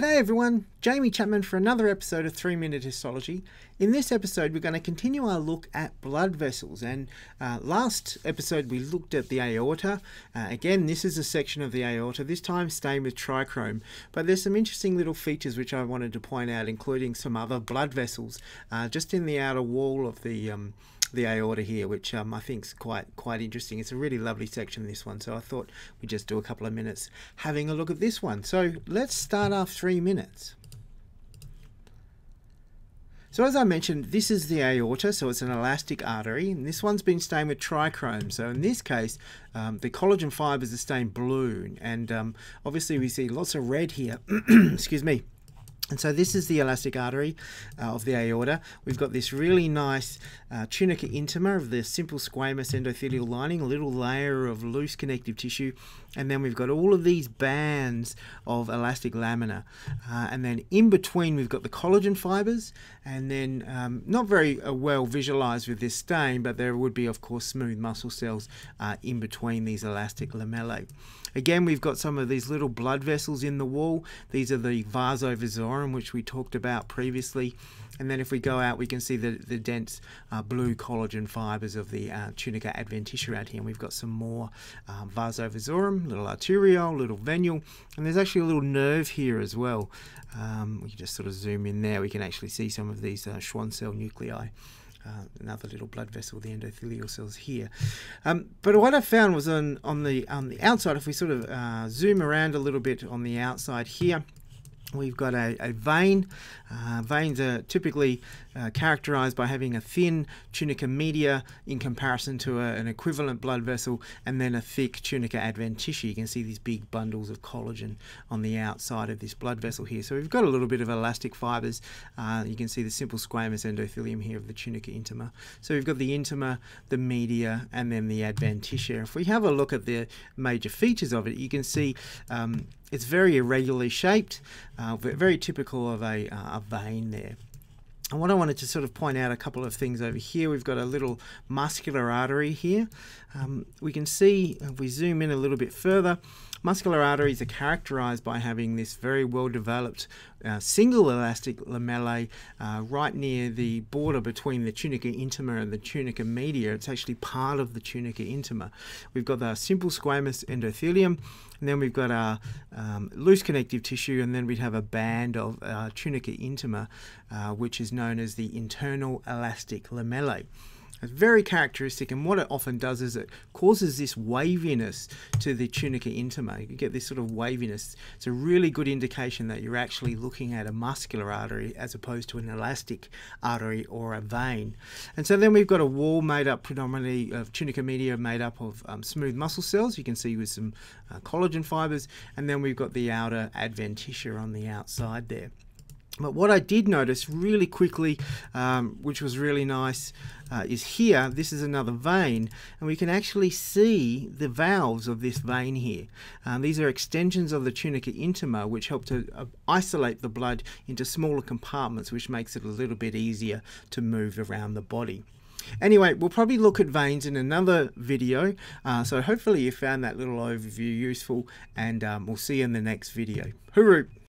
G'day everyone, Jamie Chapman for another episode of 3 Minute Histology. In this episode we're going to continue our look at blood vessels and uh, last episode we looked at the aorta. Uh, again this is a section of the aorta, this time stained with trichrome, but there's some interesting little features which I wanted to point out including some other blood vessels uh, just in the outer wall of the um, the aorta here, which um, I think is quite quite interesting. It's a really lovely section, this one. So I thought we'd just do a couple of minutes having a look at this one. So let's start off three minutes. So as I mentioned, this is the aorta, so it's an elastic artery, and this one's been stained with trichrome. So in this case, um, the collagen fibers are stained blue, and um, obviously we see lots of red here. Excuse me. And so this is the elastic artery uh, of the aorta. We've got this really nice uh, tunica intima of the simple squamous endothelial lining, a little layer of loose connective tissue, and then we've got all of these bands of elastic lamina. Uh, and then in between we've got the collagen fibers, and then um, not very uh, well visualized with this stain, but there would be of course smooth muscle cells uh, in between these elastic lamellae. Again, we've got some of these little blood vessels in the wall. These are the vasa vasorum, which we talked about previously. And then if we go out, we can see the, the dense uh, blue collagen fibers of the uh, tunica adventitia out here. And we've got some more um, vasa vasorum, little arteriole, little venule, and there's actually a little nerve here as well. Um, we can just sort of zoom in there. We can actually see some of these uh, Schwann cell nuclei. Uh, another little blood vessel, the endothelial cells here. Um, but what I found was on, on the on the outside, if we sort of uh, zoom around a little bit on the outside here, We've got a, a vein. Uh, veins are typically uh, characterized by having a thin tunica media in comparison to a, an equivalent blood vessel and then a thick tunica adventitia. You can see these big bundles of collagen on the outside of this blood vessel here. So we've got a little bit of elastic fibers. Uh, you can see the simple squamous endothelium here of the tunica intima. So we've got the intima, the media, and then the adventitia. If we have a look at the major features of it, you can see um, it's very irregularly shaped, uh, very typical of a, uh, a vein there. And what I wanted to sort of point out a couple of things over here, we've got a little muscular artery here. Um, we can see, if we zoom in a little bit further, muscular arteries are characterized by having this very well developed uh, single elastic lamellae uh, right near the border between the tunica intima and the tunica media. It's actually part of the tunica intima. We've got the simple squamous endothelium, and then we've got our um, loose connective tissue, and then we'd have a band of uh, tunica intima, uh, which is known as the internal elastic lamellae. It's very characteristic, and what it often does is it causes this waviness to the tunica intima. You get this sort of waviness. It's a really good indication that you're actually looking at a muscular artery as opposed to an elastic artery or a vein. And so then we've got a wall made up predominantly of tunica media made up of um, smooth muscle cells. You can see with some uh, collagen fibers, and then we've got the outer adventitia on the outside there. But what I did notice really quickly, um, which was really nice, uh, is here, this is another vein, and we can actually see the valves of this vein here. Um, these are extensions of the tunica intima, which help to uh, isolate the blood into smaller compartments, which makes it a little bit easier to move around the body. Anyway, we'll probably look at veins in another video, uh, so hopefully you found that little overview useful, and um, we'll see you in the next video. Hooroo!